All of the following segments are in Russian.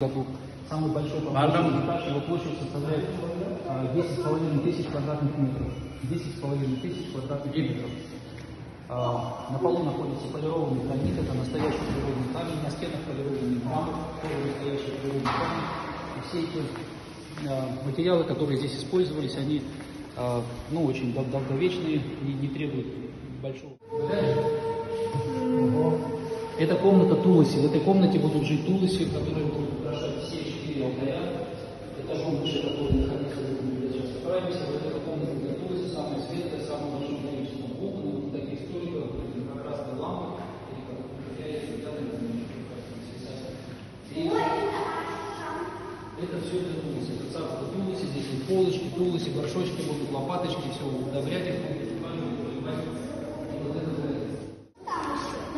году. Самый большой этаж, его площадь составляет а, 10,5 тысяч квадратных метров. 10,5 тысяч квадратных метров. А, На полу находится полированный гранит, это настоящий природный камень, на стенах полированный мрамор, тоже настоящий природный камень. И все эти а, материалы, которые здесь использовались, они а, ну, очень дол- долговечные и не требуют большого. Это комната Туласи. В этой комнате будут жить Туласи, которые будут украшать все четыре алтаря. Этажом выше которого находится в этом библиотеке Праймисе. Вот эта комната для Туласи, самая светлая, самая большим количеством окон. И вот таких столиков, инфракрасной лампы, или как повторяется, рядом И это все для Туласи. Это царство Туласи, здесь полочки, Туласи, горшочки будут, лопаточки, все удобрять их, поливать. И вот это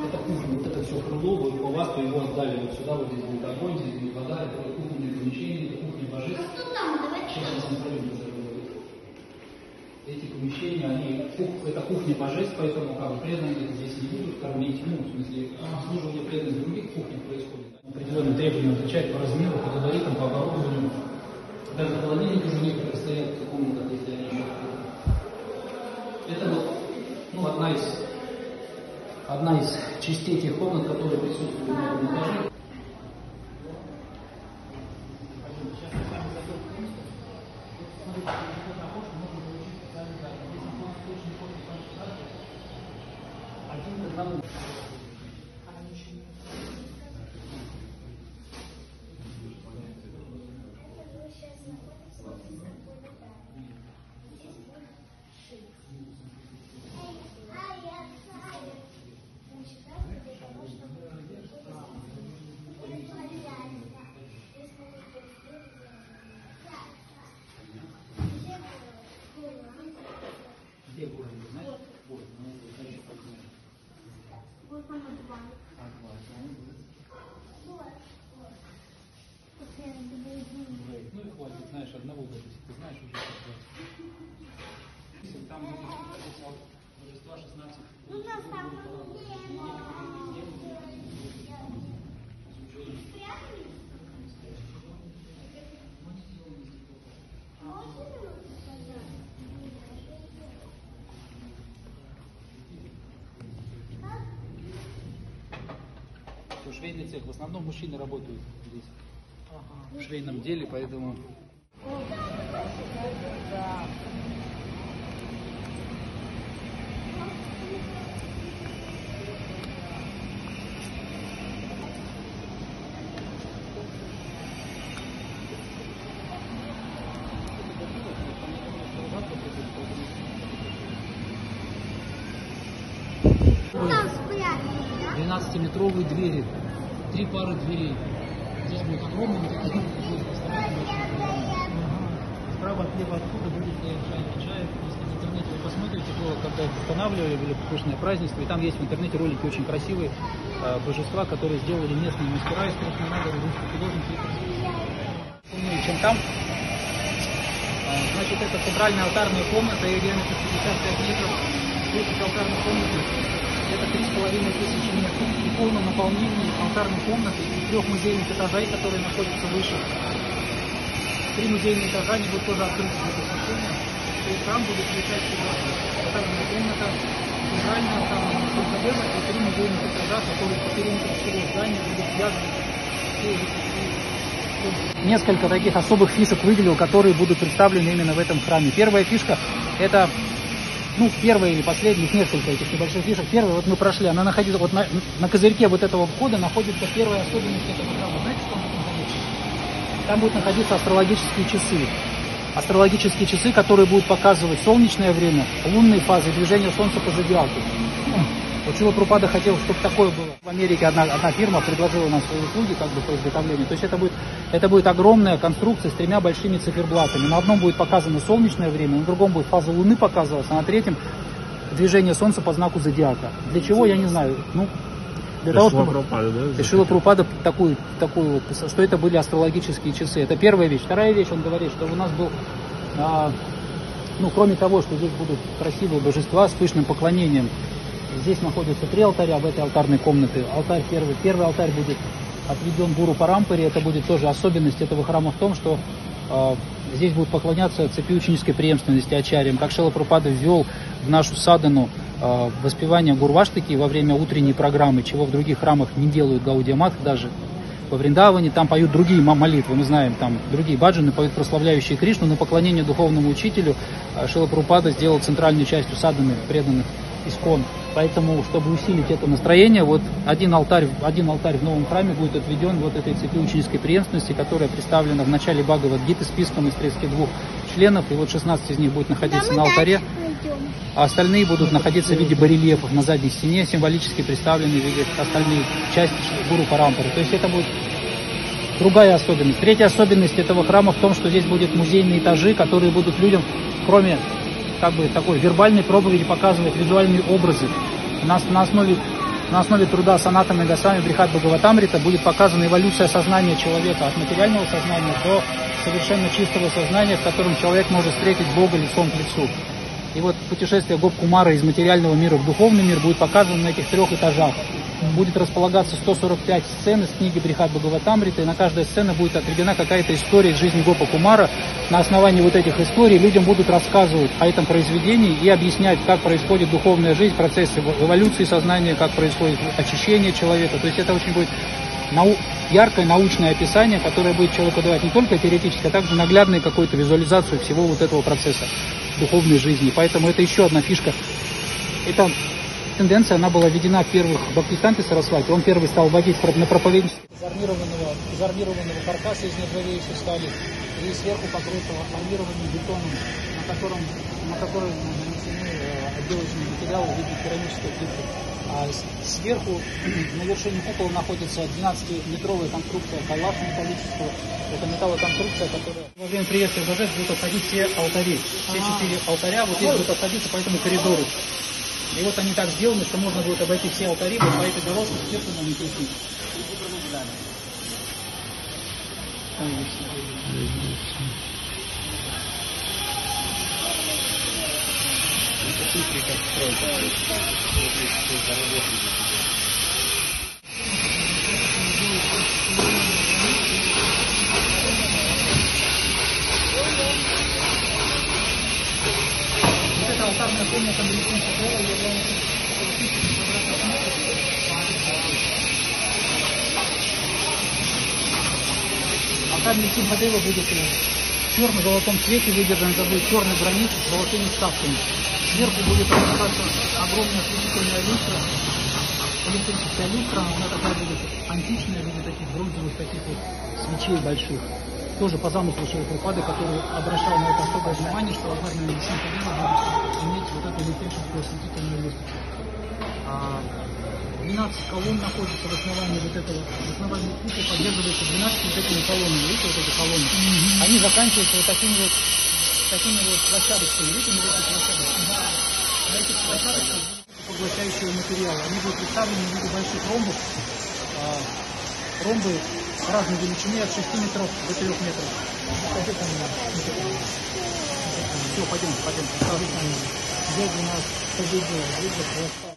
вот это кухня, вот это все крыло, вот по вас, то его отдали вот сюда, вот здесь будет огонь, здесь будет вода, это кухонное помещение, это кухня божеств. Сейчас я смотрю, уже говорит. Эти помещения, они, кух- это кухня божеств, поэтому как бы преданные здесь не будут кормить, ну, в смысле, обслуживание преданных в других кухнях происходит. Определенные требования отвечает по размеру, по габаритам, по оборудованию. Даже холодильники уже некоторые стоят в комнатах, если они еще. Это вот, ну, одна из одна из частей тех комнат, которые присутствуют на этом этаже. Где город, знаешь? Город, ну, это еще как знаю. Ну и хватит, знаешь, одного даже, если ты знаешь уже как хватит. Если там будет находиться от божества 16 Все, швейный цех. В основном мужчины работают здесь. В швейном деле, поэтому... Да? 12-метровые двери. Три пары дверей. Здесь будет большой диван. Справа слева отсюда будет чайный чай. Посмотрите, то когда их устанавливали, были пышное празднество, и там есть в интернете ролики очень красивые э, божества, которые сделали местные мастера из Краснодара, русские художники. Умнее, чем там. А, Значит, это центральная алтарная комната, ее диаметр 55 метров. Площадь алтарной комнаты это 3,5 тысячи метров. При полном наполнении алтарной комнаты и трех музейных этажей, которые находятся выше. Три музейных этажа, они будут тоже открыты для посещения. Есть храм будет включать себя алтарная комната, центральная алтарная комната и три музейных этажа, которые по периметру всего здания будут связаны Несколько таких особых фишек выделил, которые будут представлены именно в этом храме. Первая фишка – это ну, первая или последняя, их несколько этих небольших фишек. Первая, вот мы прошли, она находится вот на, на козырьке вот этого входа находится первая особенность этого храма. Знаете, что? Там будут находиться астрологические часы. Астрологические часы, которые будут показывать солнечное время, лунные фазы, движение Солнца по зодиаку. Вот Чего Прупада хотел, чтобы такое было. В Америке одна, одна фирма предложила нам свои услуги как бы по изготовлению. То есть это будет, это будет огромная конструкция с тремя большими циферблатами. На одном будет показано солнечное время, на другом будет фаза Луны показываться, а на третьем движение Солнца по знаку зодиака. Для чего, я не знаю. Ну, для того, чтобы... Пропали, да? Решила Прупада такую, такую вот, что это были астрологические часы. Это первая вещь. Вторая вещь, он говорит, что у нас был, а, ну, кроме того, что здесь будут красивые божества с пышным поклонением, здесь находятся три алтаря в этой алтарной комнате. Алтарь первый, первый алтарь будет отведен Гуру Парампаре. Это будет тоже особенность этого храма в том, что э, здесь будут поклоняться цепи ученической преемственности Ачарьям. Как Шила Пропада ввел в нашу садану э, воспевание Гурваштаки во время утренней программы, чего в других храмах не делают Гаудиамат даже. Во Вриндаване там поют другие молитвы, мы знаем, там другие баджаны поют прославляющие Кришну, но поклонение духовному учителю э, Шила Прупада сделал центральной частью саданы преданных искон. Поэтому, чтобы усилить это настроение, вот один алтарь, один алтарь в новом храме будет отведен вот этой цепи ученической преемственности, которая представлена в начале Бхагавад Гиты списком из 32 членов, и вот 16 из них будет находиться на алтаре, а остальные будут находиться в виде барельефов на задней стене, символически представлены в виде остальных части Гуру Парампары. То есть это будет другая особенность. Третья особенность этого храма в том, что здесь будут музейные этажи, которые будут людям, кроме как бы такой вербальной проповеди показывать визуальные образы. На, на, основе, на основе труда Саната Мегасами Брихат Бхагаватамрита будет показана эволюция сознания человека от материального сознания до совершенно чистого сознания, в котором человек может встретить Бога лицом к лицу. И вот путешествие Гоп Кумара из материального мира в духовный мир будет показано на этих трех этажах. Будет располагаться 145 сцен из книги Брихат Бхагаватамрита, и на каждой сцене будет отведена какая-то история из жизни Гопа Кумара. На основании вот этих историй людям будут рассказывать о этом произведении и объяснять, как происходит духовная жизнь, процесс эволюции сознания, как происходит очищение человека. То есть это очень будет нау яркое научное описание, которое будет человеку давать не только теоретически, а также наглядную какую-то визуализацию всего вот этого процесса духовной жизни. Поэтому это еще одна фишка. Эта тенденция, она была введена первых Бхактисанте Сарасвати. Он первый стал вводить на проповедничество из армированного, из армированного каркаса из нержавеющей стали и сверху покрытого армированным бетоном, на котором, на который нанесены э, отделочные материалы в виде керамической плитки. А сверху на вершине купола находится 12-метровая конструкция коллапс металлического. Это металлоконструкция, которая во время приветствия божеств будут отходить все алтари. Все четыре алтаря вот здесь будут отходиться по этому коридору. И вот они так сделаны, что можно будет обойти все алтари вот по этой дорожке с на прийти. Вот эта алтарная комната Брикон Садова является Алтарный Симхадева будет в черно-золотом цвете выдержан, это черный гранит с золотыми вставками. Сверху будет располагаться огромная осветительная люстра, электрическая люстра, она такая будет античная, в виде таких бронзовых таких вот свечей больших. Тоже по замыслу Шилапрапады, который обращал на это особое внимание, что алтарная медицинка дела будет иметь вот эту электрическую осветительную. А 12 колонн находится в основании вот этого, в основании купола поддерживается 12 вот этими колоннами, видите, вот эти колонны. Mm-hmm. Они заканчиваются вот такими вот, такими вот площадочками, видите, вот эти площадочки. На этих площадочках поглощающие материалы. Они будут представлены в виде больших ромбов. А, ромбы разной величины от 6 метров до 3 метров. Все, пойдем, пойдем. У нас победил,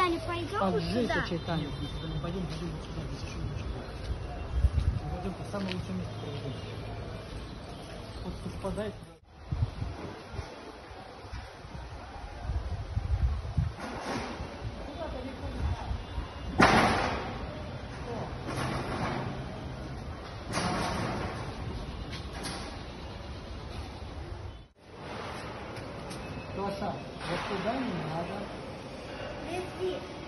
Мы туда не пойдем? Вот жесть, туда? читание. Мы туда не пойдем, пойдем вот сюда, здесь еще лучше. Пойдемте, в самое лучшее место проведем. Вот Let's see.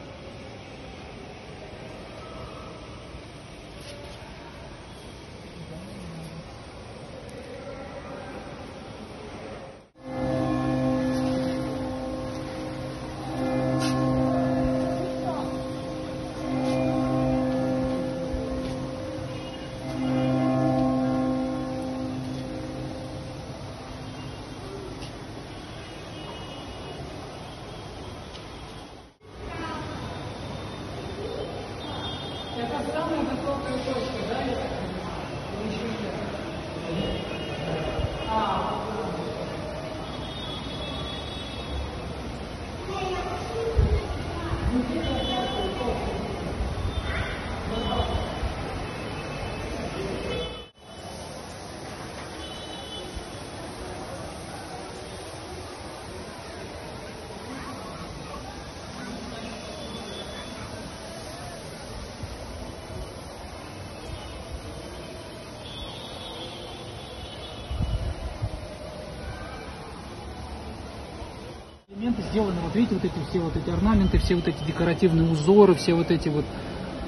Элементы сделаны, вот видите, вот эти все вот эти орнаменты, все вот эти декоративные узоры, все вот эти вот,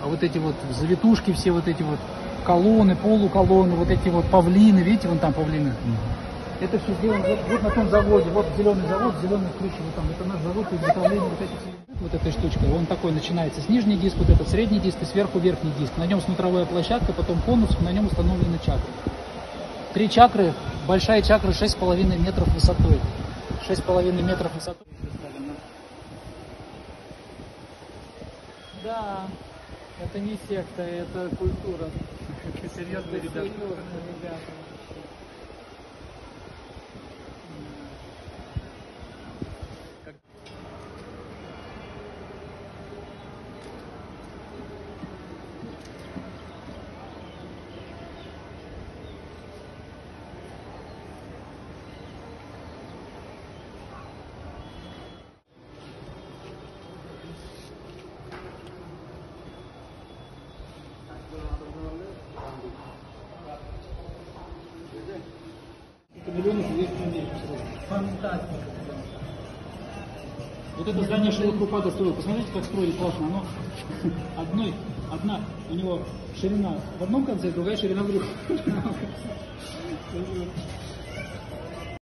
а вот эти вот завитушки, все вот эти вот колонны, полуколонны, вот эти вот павлины, видите, вон там павлины. Это все сделано вот, вот на том заводе, вот зеленый завод, зеленый крыша, вот там, это наш завод по изготовлению вот этих вот этой штучкой. Он такой начинается с нижний диск, вот этот средний диск и сверху верхний диск. На нем смотровая площадка, потом конус, на нем установлены чакры. Три чакры, большая чакра 6,5 метров высотой. 6,5 метров высотой. Да, это не секта, это культура. Серьезные ребята. ребята. Это миллионы известных Америки Фантастика. Вот это здание Шелохрупада строил. Посмотрите, как строили классно. Оно одной, одна, у него ширина в одном конце, другая ширина в другом.